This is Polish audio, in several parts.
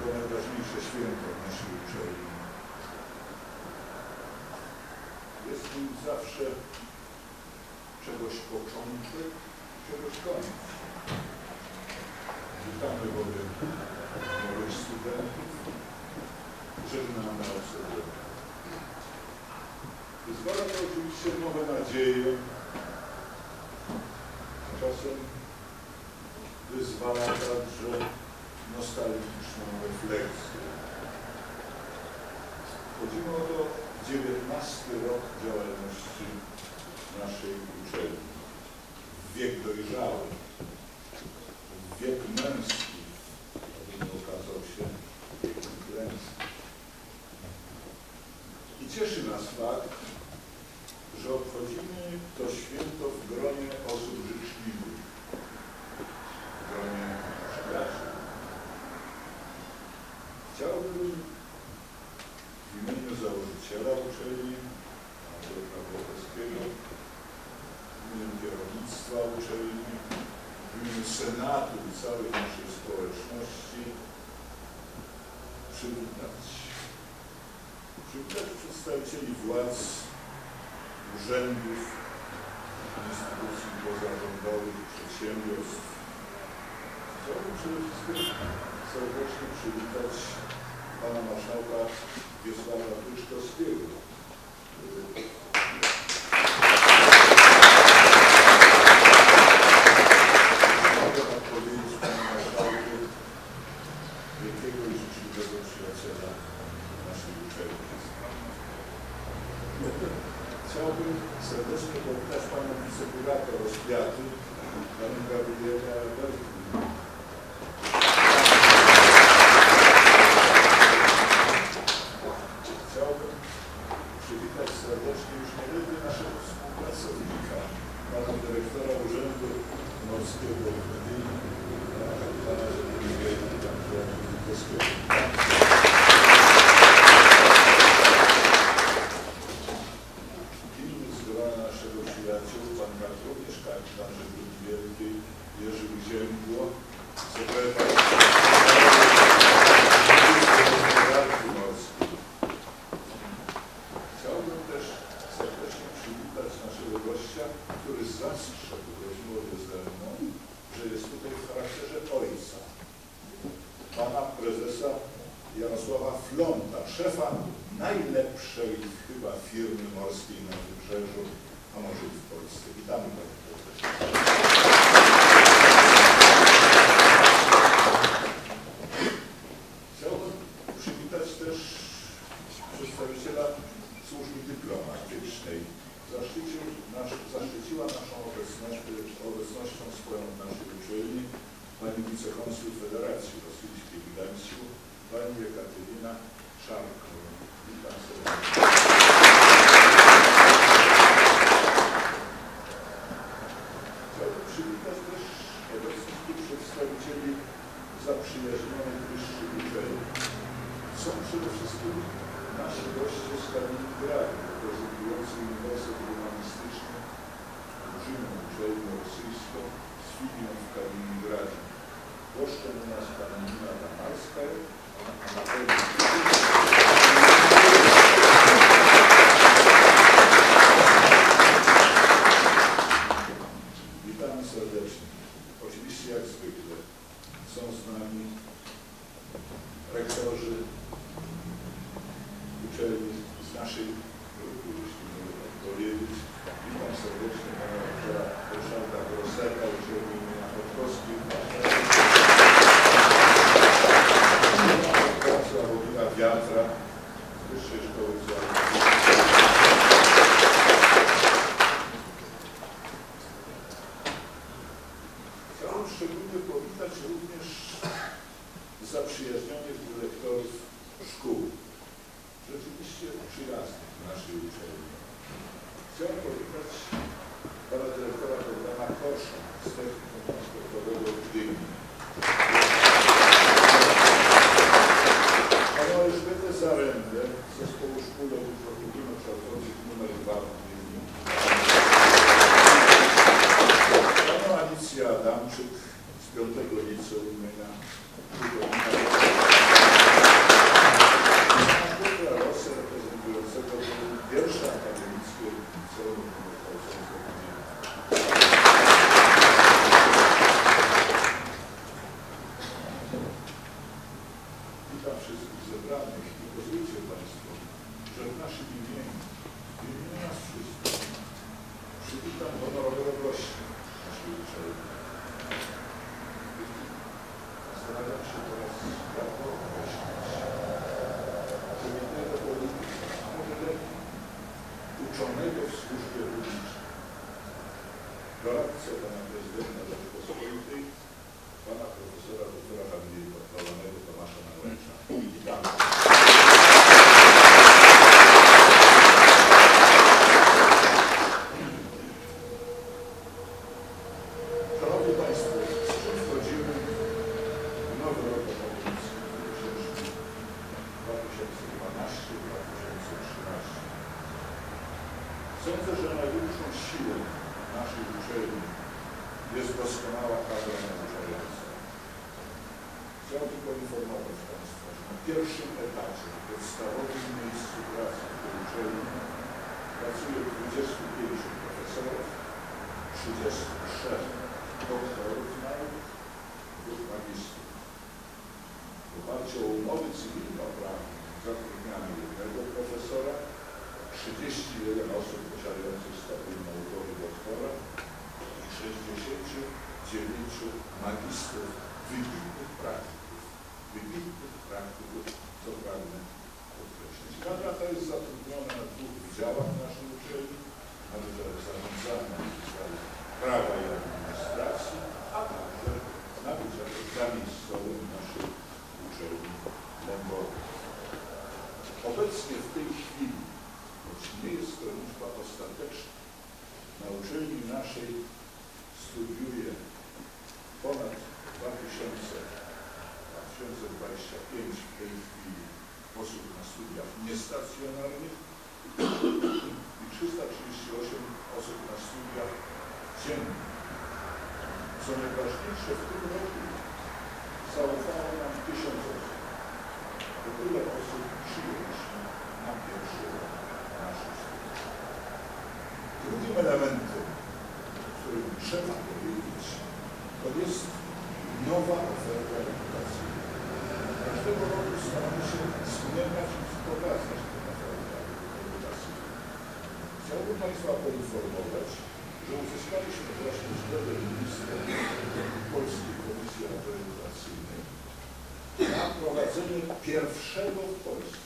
To najważniejsze święto naszej uczelni. Jest nim zawsze czegoś początek, czegoś koniec. Witamy wobec, wobec studentów. Żegnamy osobę. Wyzwala to oczywiście nowe nadzieje. Czasem wyzwala także nostalgiczną refleksję. Chodziło o to 19 rok działalności naszej uczelni. Wiek dojrzały, wiek męski. na Wybrzeżu, a może i w Polsce. Witamy Panie Profesorze. uczniowie wyższych uczelni. Są przede wszystkim nasi goście z kamieni kraju, reprezentujący Uniwersytet Humanistyczny, dużym uczelnią rosyjską z filią w Kaliningradzie. Goszczem u nas Karolina Damarska, Anna 2012-2013? Sądzę, że największą siłą naszej uczelni jest doskonała kadra nauczająca. Chciałbym poinformować Państwa, że na pierwszym etacie, w podstawowym miejscu pracy w tej uczelni pracuje 25 profesorów, 33 doktorów nauk, dwóch magistrów. W oparciu o umowy cywilnoprawne zatrudniamy jednego profesora, 31 osób posiadających stopień naukowy doktora i 69 magistrów wybitnych praktyków. Wybitnych praktyków, co pragnę podkreślić. Kadra ta jest zatrudniona na dwóch wydziałach naszej uczelni, na Zarządzania i Wydziale Prawa i Administracji, a także na Wydziale Zamiejscowym naszej uczelni Lębowej. Obecnie w tej chwili, choć nie jest to liczba ostateczna, na naszej studiuje ponad 2000, 2025 w tej chwili osób na studiach niestacjonarnych i 338 osób na studiach dziennych. Co najważniejsze, w tym roku zaufało nam tysiąc osób. To tyle osób przyjęliśmy na pierwszy rok naszych studiów. Drugim elementem, trzeba powiedzieć, to jest nowa oferta edukacyjna. Każdego roku staramy się zmieniać i wprowadzać tę ofertę edukacyjną. Chciałbym Państwa poinformować, że uzyskaliśmy właśnie zgodę ministra Polskiej Komisji Akredytacyjnej na prowadzenie pierwszego w Polsce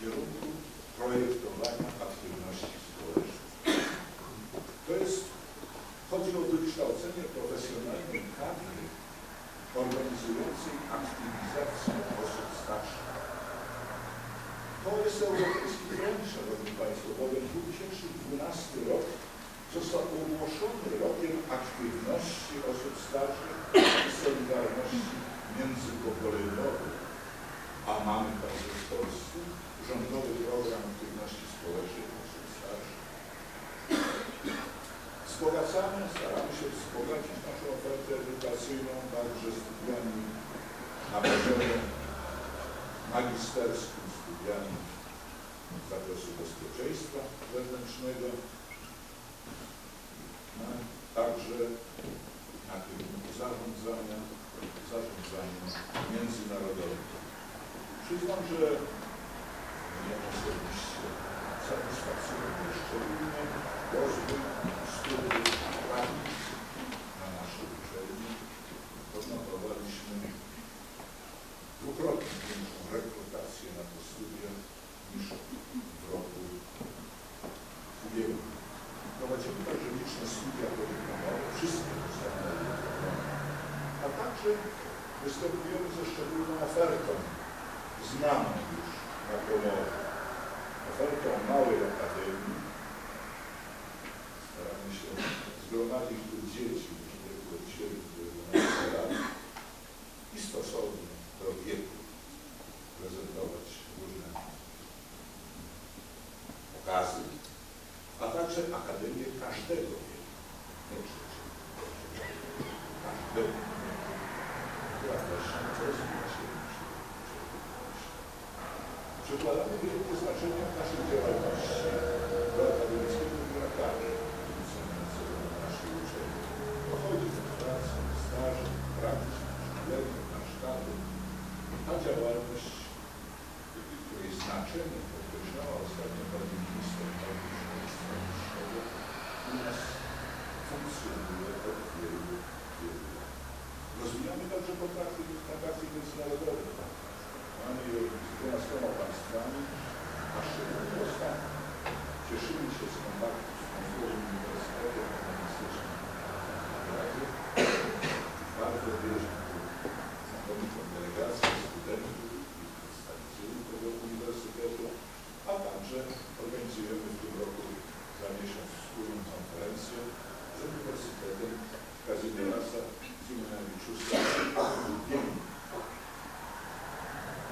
kierunku projektowania aktywności społecznych. To jest, chodzi o wykształcenie profesjonalnej kadry organizującej aktywizację osób starszych. To jest europejski trend, Szanowni Państwo, bowiem 2012 rok został ogłoszony rokiem aktywności osób starszych i solidarności międzypokoleniowej. A mamy także w Polsce rządowy program aktywności społecznej osób starszych. Wzbogacamy, staramy się wzbogacić naszą ofertę edukacyjną także studiami na poziomie magisterskim, studiami z zakresu bezpieczeństwa wewnętrznego, a także na kierunku zarządzania, zarządzania międzynarodowym. Przyznam, że mnie osobiście satysfakcjonuje szczególnie rozwój studiów pokazy, a także akademię każdego wieku, nie trzeciego. akademii, która też rozwija się Przykładamy wielkie znaczenie w naszej działalności do akademickiego biurokrata funkcjonującego na naszej uczelni. Pochodzi z pracy, staży, praktyki, szkolenia, warsztatu. Ta działalność, której znaczenie podkreślała ostatnio pani minister u nas funkcjonuje od wielu, wielu lat. Rozwijamy także kontakty, kontakty międzynarodowe. Mamy je z dwunastoma państwami, a szczególnie ostatnio cieszymy się z kontaktu z Państwowym Uniwersytetem Humanistycznym w. Bardzo wierzę w znakomitą delegację studentów i przedstawicieli tego uniwersytetu, także organizujemy w tym roku za miesiąc wspólną konferencję z Uniwersytetem Kazimierza Zimowiczusa w Wiedniu.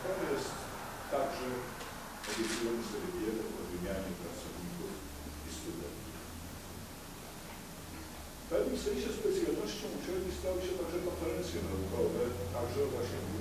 To jest także, obiecujemy sobie wiele o wymianie pracowników i studentów. W pewnym sensie specjalnością uczelni stały się także konferencje naukowe, także o zasięgu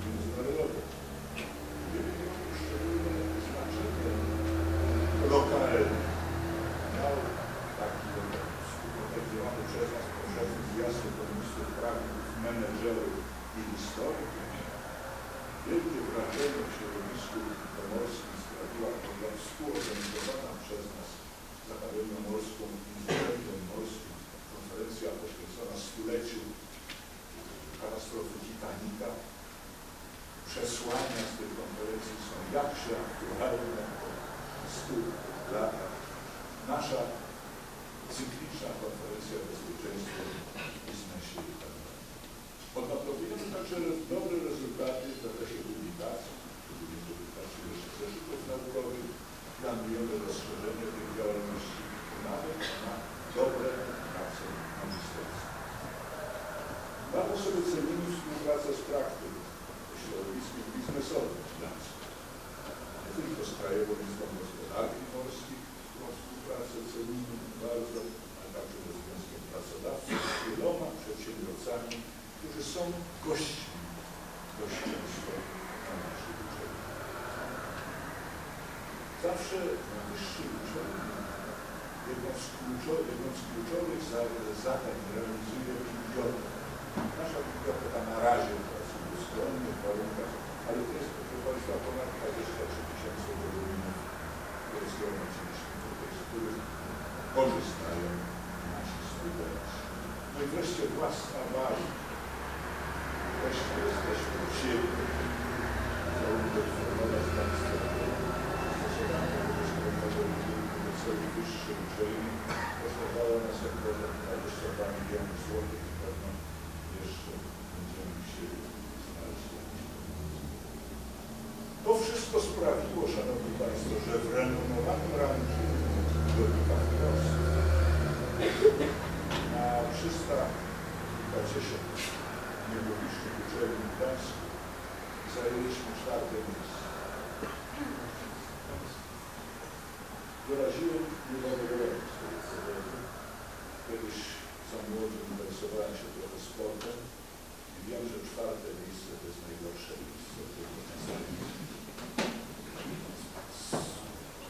Przesłania z tej konferencji są jakże aktualne po stu latach. Nasza cykliczna konferencja bezpieczeństwa biznesie i tak dalej. Odnotowujemy także dobre rezultaty w zakresie publikacji, szczególnie publikacji zeszytów naukowych. Planujemy rozszerzenie tej działalności nawet na dobre prace magisterskie. Bardzo sobie cenimy współpracę z praktyką, biznesowym finansowym. Nie tylko z Krajową Izbą Gospodarki Morskiej, którą współpracę cenimy bardzo, ale także ze Związkiem Pracodawców, z wieloma przedsiębiorcami, którzy są gośćmi dość często na naszej uczelni. Zawsze na wyższej uczelni jedną z kluczowych, kluczowych zadań realizuje biblioteka. Nasza biblioteka na razie pracuje w skromnych warunkach, ale to jest, proszę Państwa, ponad 23 tysiące woluminów, które zgromadziliśmy tutaj, z których korzystają nasi studenci. No i wreszcie własna wartość wreszcie jesteśmy siebie. Chciałbym poinformować Państwa, że zasadanie wyszkolnego w celu wyższej uczelni kosztowało nas około 22 miliony złotych i pewno jeszcze będziemy chcieli znaleźć To wszystko sprawiło, Szanowni Państwo, że w renomowanym rankingu zbiornika wniosków na 300 kilkadziesiąt niepublicznych uczelni w Gdańsku zajęliśmy czwarte miejsce. Wyraziłem niezadowolenie z tego powodu. Kiedyś za młody interesowałem się trochę sportem i wiem, że czwarte miejsce to jest najgorsze miejsce.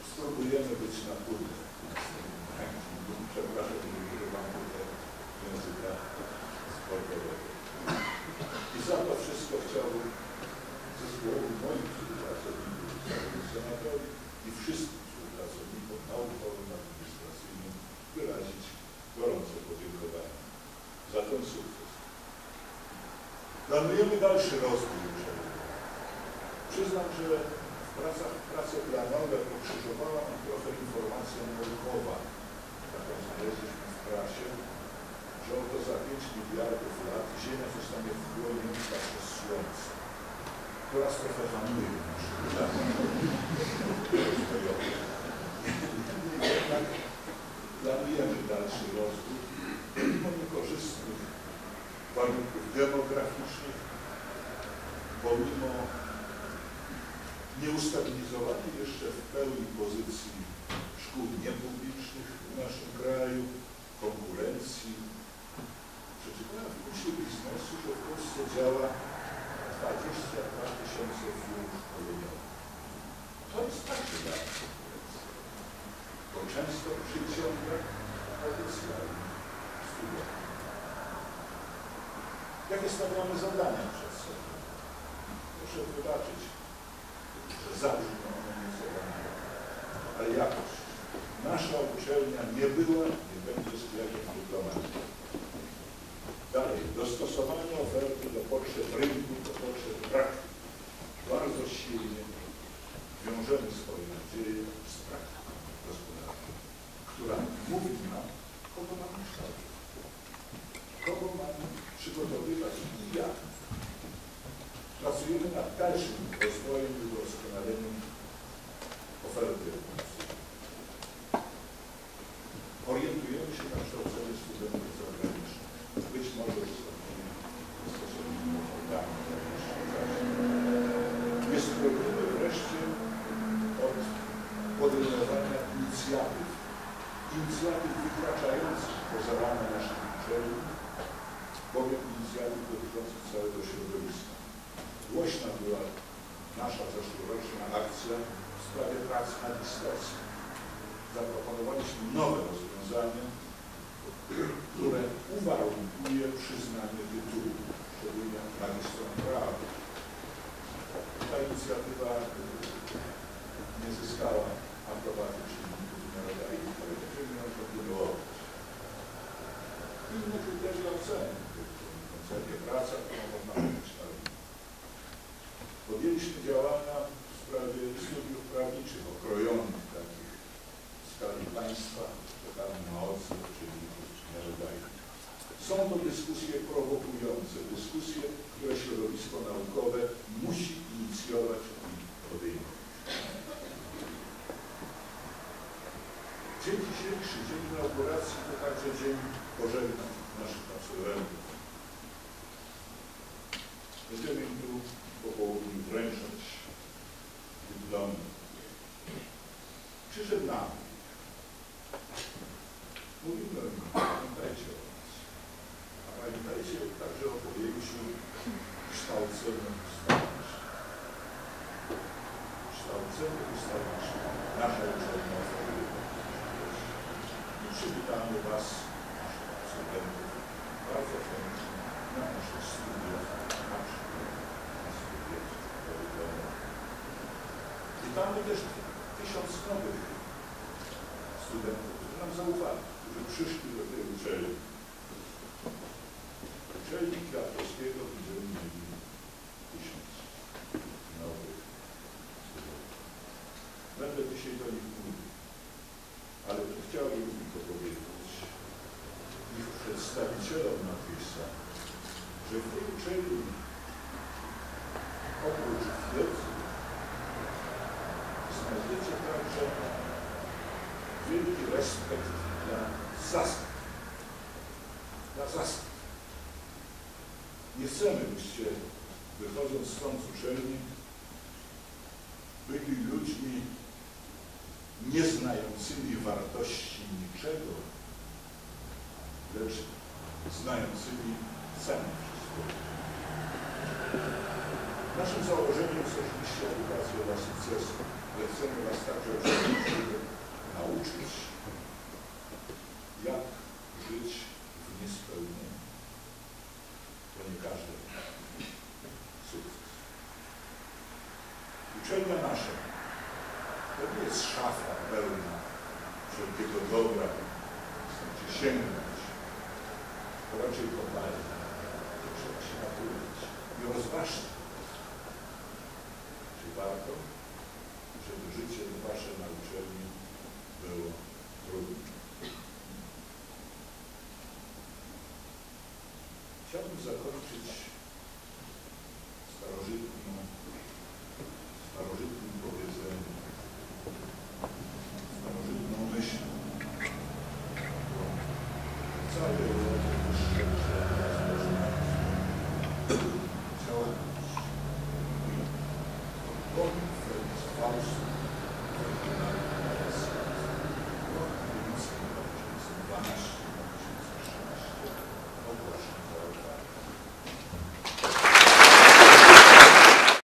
Spróbujemy być na górze. Przepraszam, że używam tutaj języka sportowego. I za to wszystko chciałbym zespołowi moich współpracowników, senatorowi i wszystkim współpracownikom naukowym, administracyjnym wyrazić gorące podziękowanie za ten sukces. Planujemy dalszy rozwój. Przyznam, że w pracach prace planowe pokrzyżowała nam trochę informacja naukowa, taką znaleźliśmy w prasie, że oto za 5 miliardów lat Ziemia zostanie wchłonięta przez Słońce. Raz trochę hamuje rozwojowy. ustabilizowali jeszcze w pełni pozycji szkół niepublicznych w naszym kraju, konkurencji. Przeczytałem w kursie biznesu, że w Polsce działa 22 tysiące firm szkoleniowych. To jest także bardzo konkurencja, bo często przyciąga potencjalnych studentów. Jakie stawiamy zadania przed sobą? Proszę wybaczyć, zadania, ale jakoś. Nasza uczelnia nie była, nie będzie sklepem dyplomacji. Dalej, dostosowanie oferty do potrzeb rynku, do potrzeb praktyki. Bardzo silnie wiążemy swoje nadzieje z praktyką gospodarczą, która mówi nam, kogo mamy kształcić, kogo mamy przygotowywać i jak. Pracujemy nad dalszym rozwojem i udoskonaleniem oferty edukacyjnej. Orientujemy się na kształcenie studentów zagranicznych. Być może wystąpimy z stosownymi ofertami w najbliższym czasie. Nie spróbujemy wreszcie od podejmowania inicjatyw, inicjatyw wykraczających poza ramy naszych uczelni, inicjatyw dotyczących całego środowiska. Głośna była nasza zeszłoroczna akcja w sprawie pracy magisterskich. Zaproponowaliśmy nowe rozwiązanie, które uwarunkuje przyznanie tytułu, szczególnie magistrom prawa. Ta inicjatywa nie zyskała aprobaty czynników narodowych, ale będziemy ją kontynuować. Inne kryteria oceny, ocenie praca, którą można rynku. Podjęliśmy działania w sprawie studiów prawniczych okrojonych takich w skali państwa, czekamy na ocen czynników miarodajnych. Są to dyskusje prowokujące, dyskusje, które środowisko naukowe musi inicjować i podejmować. Dzień dzisiejszy, dzień inauguracji, to także dzień pożegnań naszych absolwentów. Będziemy im tu po południu wręczać dyplomy. Przyszedł nam. Mówimy im, pamiętajcie o nas. A pamiętajcie także o pojęciu kształcenia ustawicznego. Kształcenie ustawiczne. Nasza uczelnia oferuje i przywitamy Was, naszych absolwentów, bardzo chętnie na naszych studiach, na przykład na studiach podyplomowych. Witamy też tysiąc nowych studentów, którzy nam zaufali, którzy przyszli do tej uczelni. Uczelni Kwiatkowskiego będziemy mieli tysiąc nowych studentów. Będę dzisiaj do nich mówił ale chciałbym tylko powiedzieć ich przedstawicielom na tej sali, że w tej oprócz wiedzy znajdziecie także wielki respekt dla zasad. Dla zasad. Nie chcemy, byście wychodząc stąd z uczelni byli ludźmi nieznającymi wartości niczego, wszystkiego. Naszym założeniem jest oczywiście edukacja dla sukcesu, ale chcemy Was także oczywiście nauczyć, jak żyć w niespełnieniu. To nie każdy sukces. Uczelnia nasza to nie jest szafa pełna wszelkiego dobra, gdzie sięgnąć. Chciałbym zakończyć